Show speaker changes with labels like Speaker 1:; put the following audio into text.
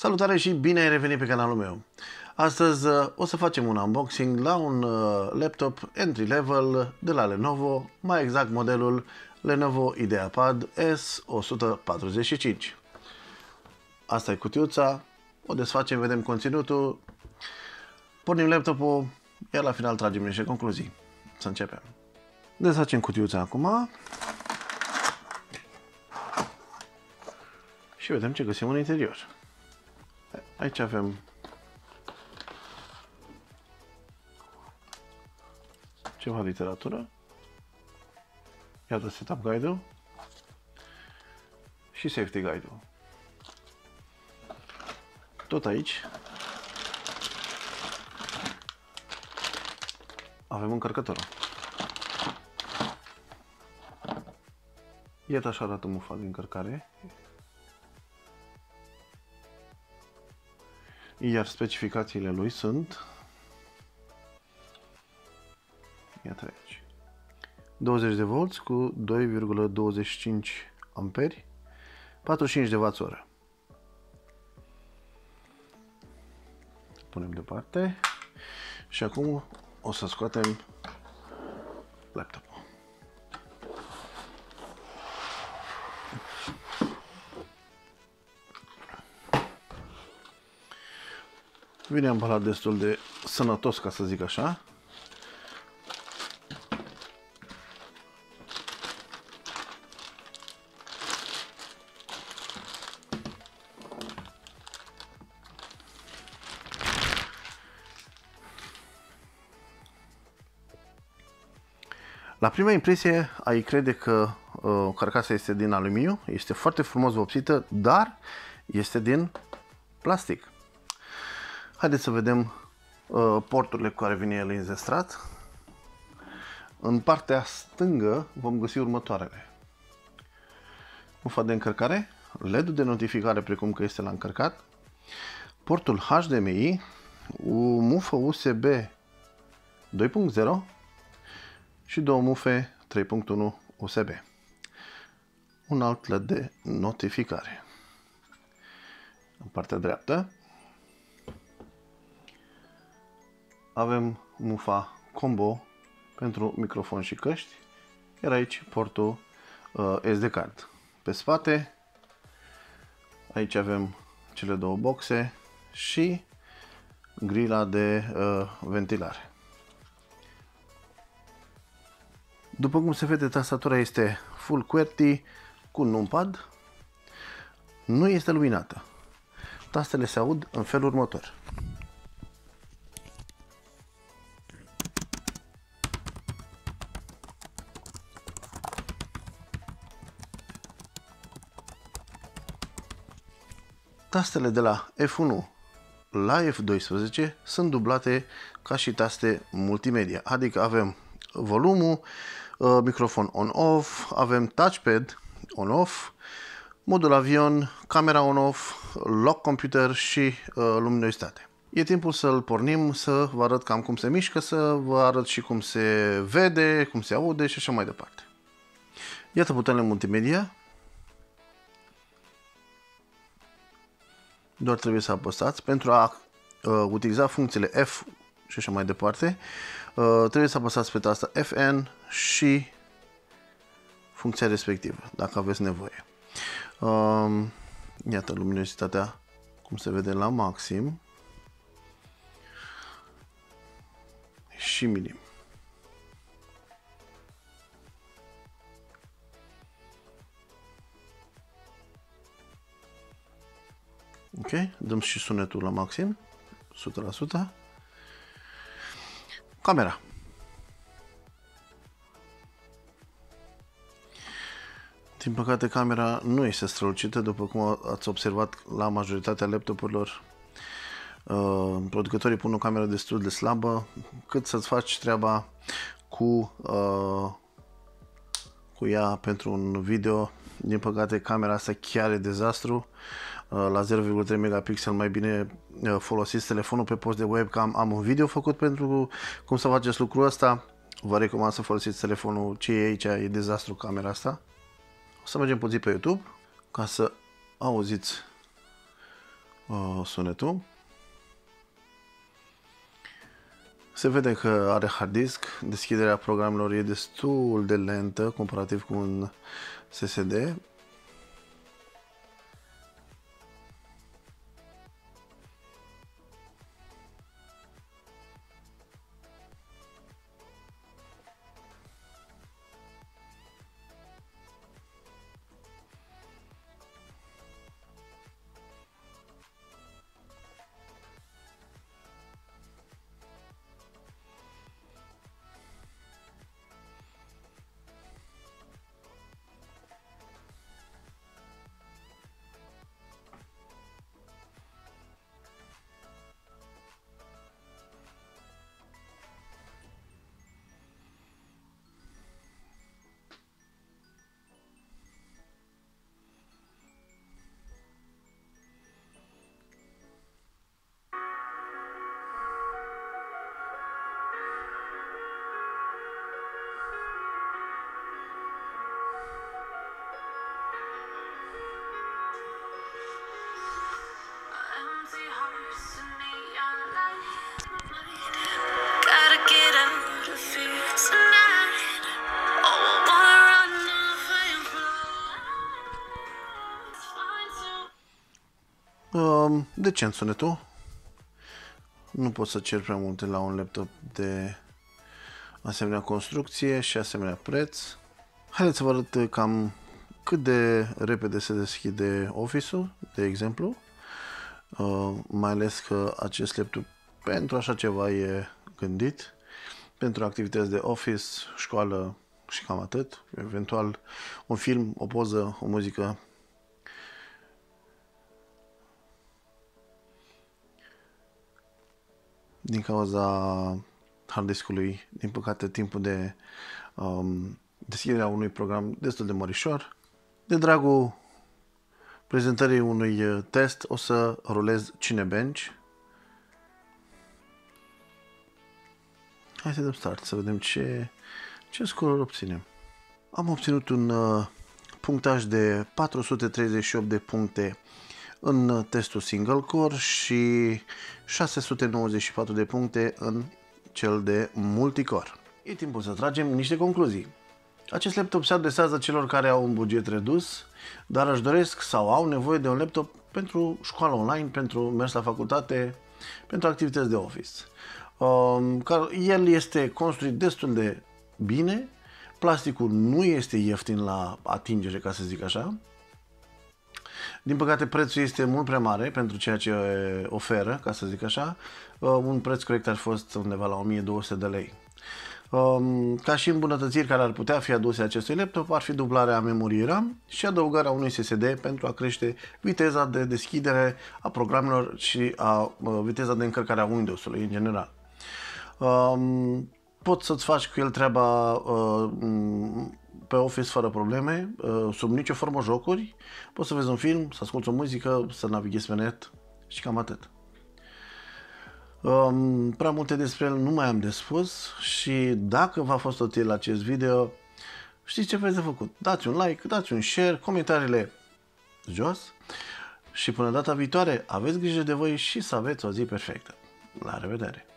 Speaker 1: Salutare și bine ai revenit pe canalul meu! Astăzi uh, o să facem un unboxing la un uh, laptop entry level de la Lenovo, mai exact modelul Lenovo IdeaPad S145. Asta e cutiuța, o desfacem, vedem conținutul, pornim laptopul, iar la final tragem niște concluzii. Să începem. Desfacem cutiuța acum. Și vedem ce găsim în interior. Aici avem ceva literatură. Iată setup guide-ul și safety guide-ul. Tot aici avem încărcătorul. Iată așa arată mufa de încărcare. Iar specificațiile lui sunt Iată aici. 20 de volți cu 2,25 amperi, 45 de Wh. Punem deoparte și acum o să scoatem laptopul. Vine ambalat destul de sănătos, ca să zic așa. La prima impresie ai crede că uh, carcasa este din aluminiu, este foarte frumos vopsită, dar este din plastic. Haideți să vedem uh, porturile cu care vine el înzestrat. În partea stângă vom găsi următoarele. Mufa de încărcare, LED de notificare precum că este la încărcat, portul HDMI, o mufă USB 2.0 și două mufe 3.1 USB. Un alt LED de notificare. În partea dreaptă avem mufa combo pentru microfon și căști, iar aici portul uh, SD card. Pe spate, aici avem cele două boxe și grila de uh, ventilare. După cum se vede, tastatura este full QWERTY cu numpad. Nu este luminată. Tastele se aud în felul următor. Tastele de la F1 la F12 sunt dublate ca și taste multimedia, adică avem volumul, uh, microfon on-off, avem touchpad on-off, modul avion, camera on-off, lock computer și uh, luminositate. E timpul să-l pornim, să vă arăt cam cum se mișcă, să vă arăt și cum se vede, cum se aude și așa mai departe. Iată butoanele multimedia. Doar trebuie să apăsați pentru a uh, utiliza funcțiile F și așa mai departe. Uh, trebuie să apăsați pe tasta FN și funcția respectivă, dacă aveți nevoie. Uh, iată luminositatea cum se vede la maxim și minim. Ok, dăm și sunetul la maxim, 100%. Camera. Din păcate, camera nu este strălucită, după cum ați observat la majoritatea laptopurilor. Uh, producătorii pun o cameră destul de slabă, cât să-ți faci treaba cu, uh, cu ea pentru un video. Din păcate, camera asta chiar e dezastru. Uh, la 0,3 megapixel mai bine uh, folosiți telefonul pe post de webcam. Am un video făcut pentru cum să faceți lucrul ăsta. Vă recomand să folosiți telefonul ce e aici, e dezastru camera asta. O să mergem puțin pe YouTube ca să auziți uh, sunetul. Se vede că are hard disk, deschiderea programelor e destul de lentă comparativ cu un SSD,
Speaker 2: to
Speaker 1: Um, decent sunetul. Nu pot să cer prea multe la un laptop de asemenea construcție și asemenea preț. Haideți să vă arăt cam cât de repede se deschide Office-ul, de exemplu. Uh, mai ales că acest laptop pentru așa ceva e gândit. Pentru activități de office, școală și cam atât. Eventual un film, o poză, o muzică din cauza hard diskului, din păcate, timpul de um, deschidere a unui program destul de mărișor. De dragul prezentării unui uh, test, o să rulez Cinebench. Hai să dăm start, să vedem ce, ce scoruri obținem. Am obținut un uh, punctaj de 438 de puncte în uh, testul single core și 694 de puncte în cel de multicore. E timpul să tragem niște concluzii. Acest laptop se adresează celor care au un buget redus, dar își doresc sau au nevoie de un laptop pentru școală online, pentru mers la facultate, pentru activități de office. Um, El este construit destul de bine, plasticul nu este ieftin la atingere, ca să zic așa, din păcate, prețul este mult prea mare pentru ceea ce oferă, ca să zic așa. Un preț corect ar fi fost undeva la 1200 de lei. Ca și îmbunătățiri care ar putea fi aduse acestui laptop ar fi dublarea memoriei RAM și adăugarea unui SSD pentru a crește viteza de deschidere a programelor și a viteza de încărcare a Windows-ului în general. Poți să-ți faci cu el treaba pe Office fără probleme, sub nicio formă jocuri, poți să vezi un film, să asculti o muzică, să navighezi pe net și cam atât. Um, prea multe despre el nu mai am de spus și dacă v-a fost util acest video, știți ce vreți de făcut. Dați un like, dați un share, comentariile jos și până data viitoare aveți grijă de voi și să aveți o zi perfectă. La revedere!